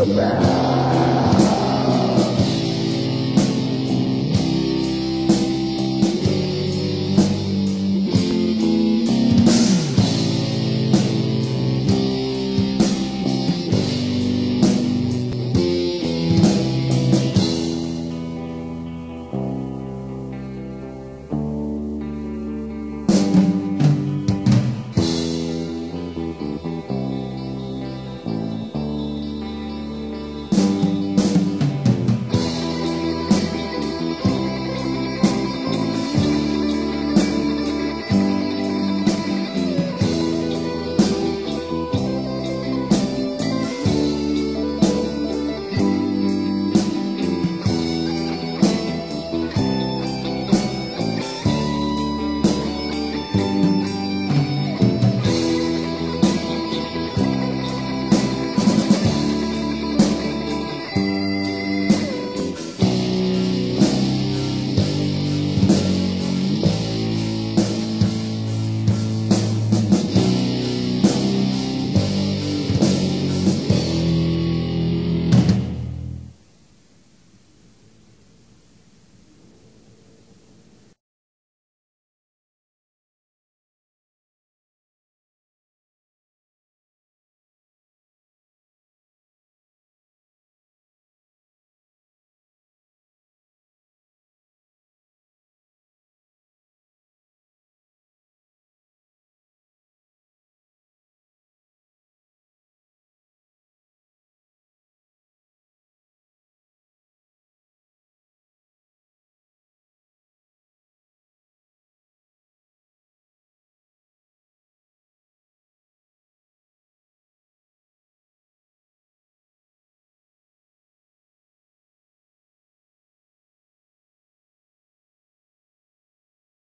the man.